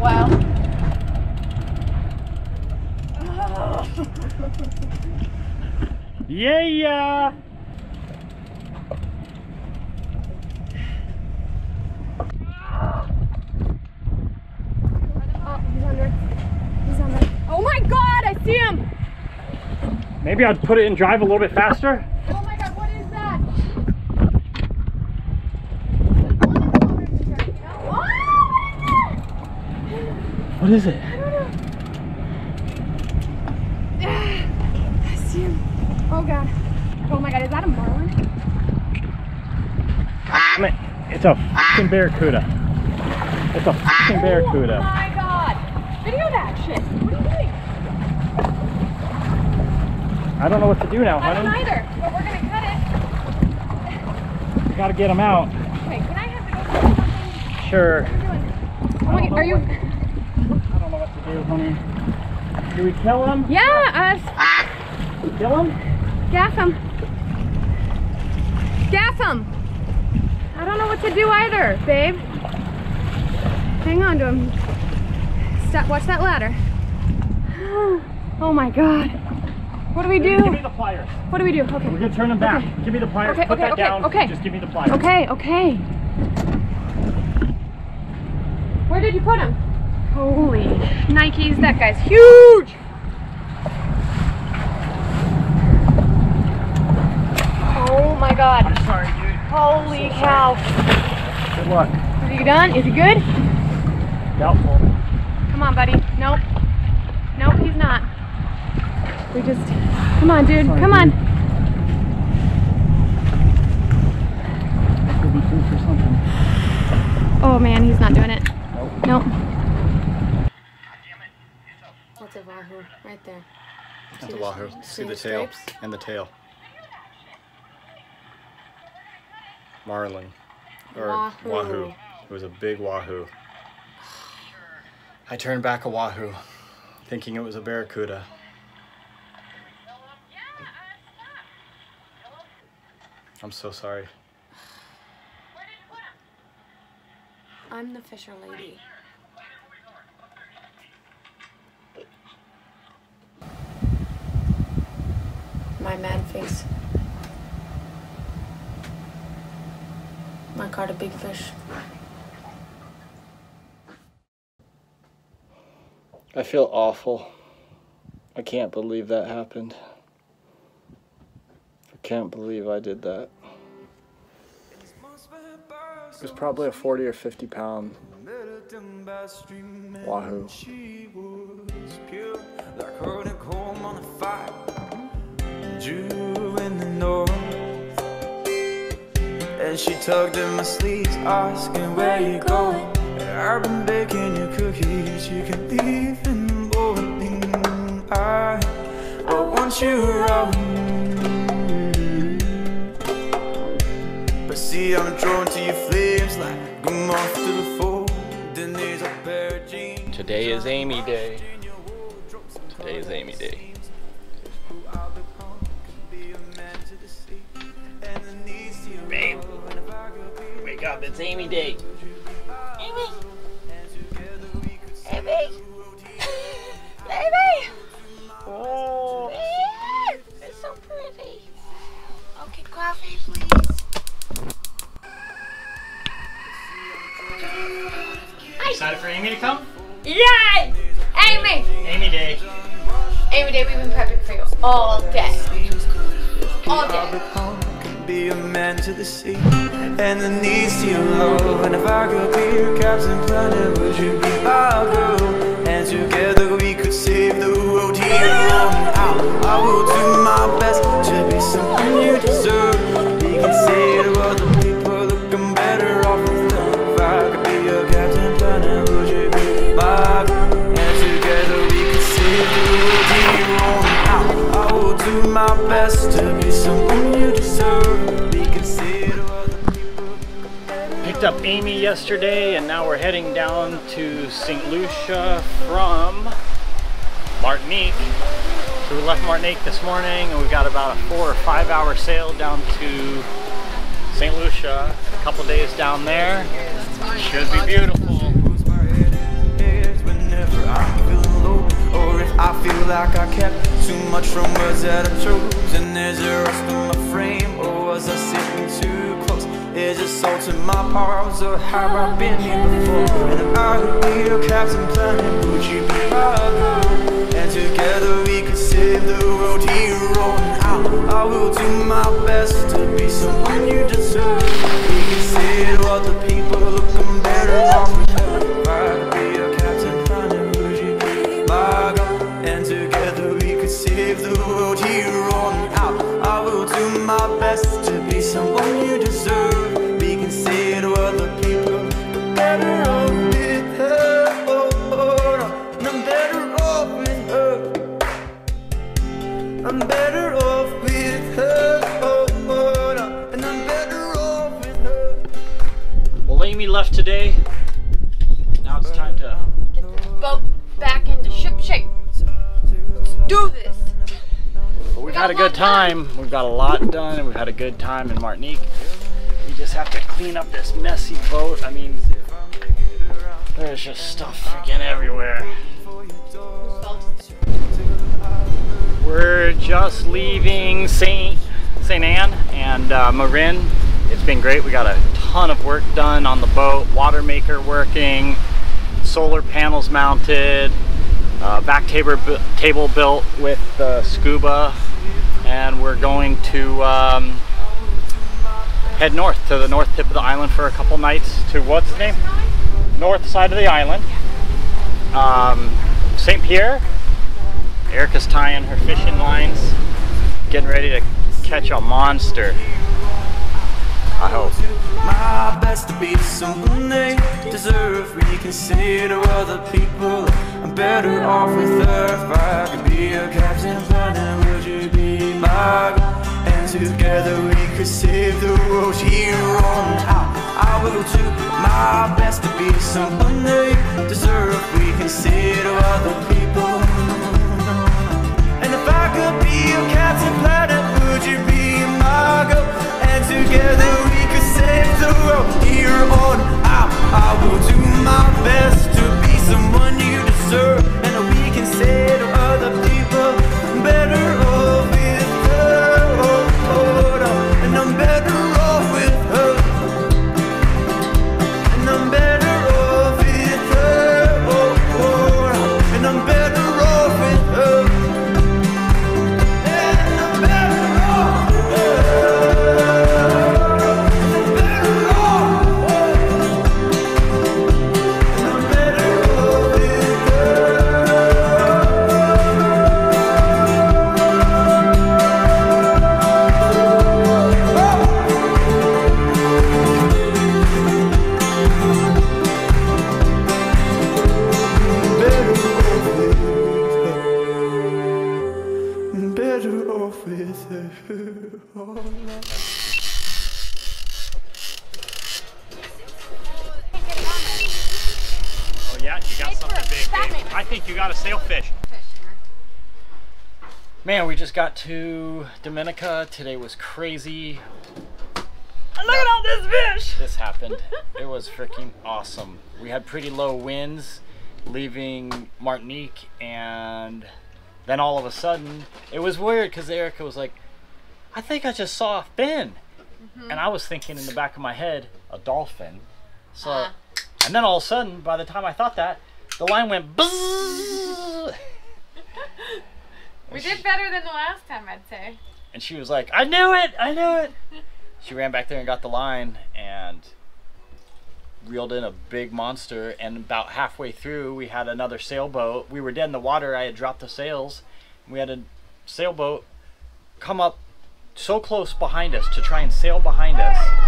while. Yeah, yeah. Oh, he's under. He's under. Oh my god, I see him! Maybe I'd put it in drive a little bit faster. Oh my god, what is that? What is it? I see him. Oh god. Oh my god, is that a marlin? I mean, it's a fucking barracuda. It's a fucking Oh barracuda. Oh my god! Video that shit. What are you doing? I don't know what to do now, honey. I don't either, but we're gonna cut it. Gotta get them out. Okay, can I have to go something? Sure. What are you doing? Oh my, are you? I don't know what to do, honey. Do we kill him? Yeah, uh, us. Ah! We kill him? Gas him. Gas him. I don't know what to do either, babe. Hang on to him. Stop. Watch that ladder. Oh my god. What do we do? Give me the pliers. What do we do? Okay. We're gonna turn them back. Give me the pliers. Okay, Put okay, that okay, down. okay. Just give me the pliers. Okay, okay. Where did you put him? Holy Nikes, that guy's huge! Oh my god. I'm sorry, dude. Holy cow. Good luck. Is he done? Is he good? Doubtful. Come on, buddy. Nope. Nope, he's not. We just. Come on, dude. Sorry, Come on. dude. Could be food for something. Oh man, he's not doing it. Nope. Nope. Right there. That's a the- wahoo. see the the tail stripes? and the tail. Marlin. Or Wahoo. wahoo. It was a big wahoo. I turned back a wahoo, thinking it was a barracuda. I'm so sorry. I'm the fisher lady. My mad face. I caught a big fish. I feel awful. I can't believe that happened. I can't believe I did that. It was probably a 40 or 50 pound wahoo. Drew in the north, and she tugged at my sleeves, asking where you going. I've been baking you cookies, you can leave in the morning. I, I want you around. But see, I'm drawn to your flames like a moth to the fold. Then there's a pair of jeans. Today is Amy Day. Today is Amy Day. Wake up, it's Amy Day. Amy. Amy. Baby. Oh. Baby. It's so pretty. Okay, coffee, please. Excited for Amy to come? Yay! Amy. Amy Day. Amy Day, we've been prepping for you all day. All day. Be a man to the sea and the needs to your love. And if I could be your Captain Planet, would you be our girl? And together we could save the world here on out. I will do my best to be someone you deserve. We can say to other people looking better off with them. If I could be your Captain Planet, would you be my girl? And together we could save the world here on out. I will do my best to be someone picked up Amy yesterday and now we're heading down to St. Lucia from Martinique. So we left Martinique this morning and we've got about a four or five hour sail down to St. Lucia. A couple days down there. Should be beautiful. I feel like I kept too much from words that I chose And there's a rest of my salt in my palms Or have I been here before? And I could be your captain planet Would you be my girl? And together we could save the world here on out I will do my best to be someone you deserve We can say to other people Look, better her If I could be your captain planet Would you be my girl? And together we could save the world on I will do my best to be someone you deserve left today. Now it's time to. Get the boat back into ship shape. Let's do this. But we've had a good time. We've got a lot done, and we've had a good time in Martinique. We just have to clean up this messy boat. I mean, there's just stuff freaking everywhere. We're just leaving Saint Saint Anne and uh, Marin. It's been great. We got a ton of work done on the boat. Water maker working, solar panels mounted, uh, back table table built with uh, scuba, and we're going to um, head north to the north tip of the island for a couple nights to what's the name? North side of the island. Um, St. Pierre. Erica's tying her fishing lines, getting ready to catch a monster. I hope. my best to be someone they deserve. We can say to other people, I'm better off with her. If I could be a captain, planet, would you be my? And together we could save the world here on out. I will do my best to be someone they deserve. We can say to other people. Man, we just got to Dominica. Today was crazy. Look at all this fish. This happened. it was freaking awesome. We had pretty low winds leaving Martinique, and then all of a sudden, it was weird because Erica was like, I think I just saw a fin. And I was thinking in the back of my head, a dolphin. So, Ah. and then all of a sudden, by the time I thought that, the line went. We did better than the last time, I'd say. And she was like, I knew it! I knew it! She ran back there and got the line and reeled in a big monster. And about halfway through, we had another sailboat. We were dead in the water. I had dropped the sails. We had a sailboat come up so close behind us to try and sail behind us.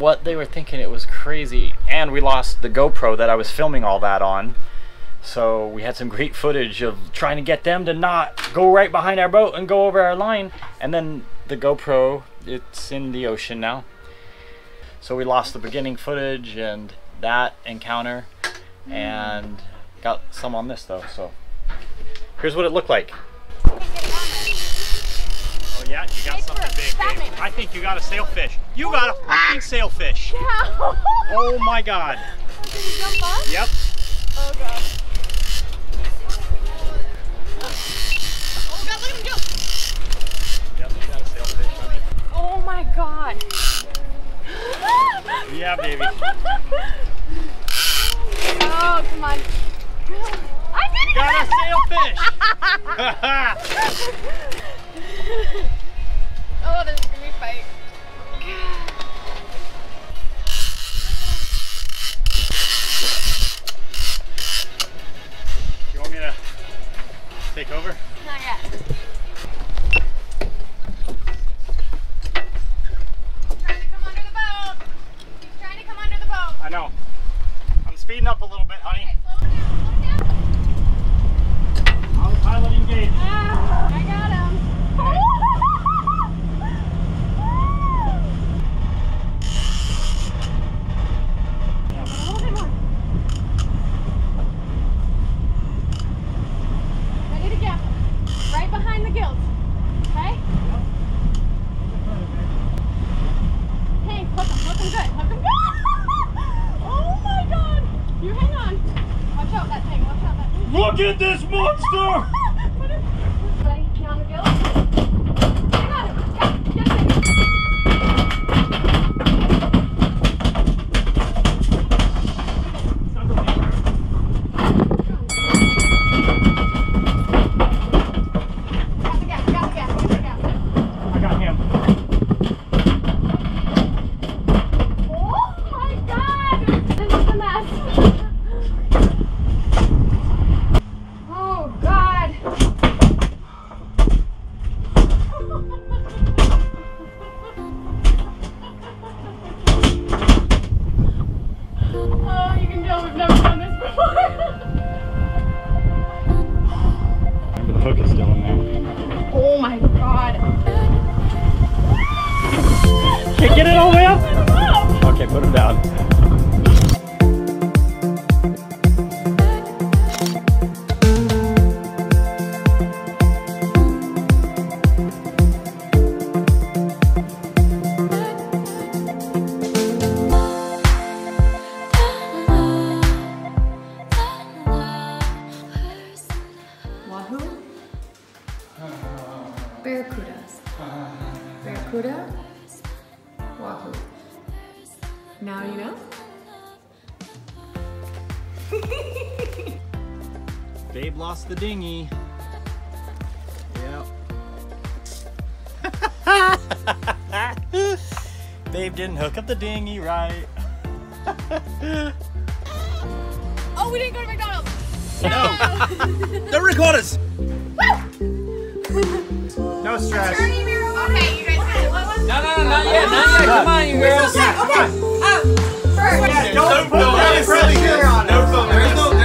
What they were thinking. It was crazy. And we lost the GoPro that I was filming all that on. So we had some great footage of trying to get them to not go right behind our boat and go over our line. And then the GoPro, it's in the ocean now. So we lost the beginning footage and that encounter and got some on this though. So Here's what it looked like. Yeah, you got it's something big, babe. I think you got a sailfish. You oh. got a fucking sailfish. Oh my god. Yep. Oh god. Oh god, look at him jump. Yep, you got a sailfish, honey. Oh my god. Yeah, baby. Oh, come on. I did it! Got a sailfish. Wahoo? Barracudas. Barracuda? Wahoo. Now you know? Babe lost the dinghy. Yep. Babe didn't hook up the dinghy right. Oh, we didn't go to McDonald's. Don't record us! No stress. Okay, you guys got. What was No, no, no, not yet, not yet. Come on, you girls. First? Don't put that pressure on No, there is no,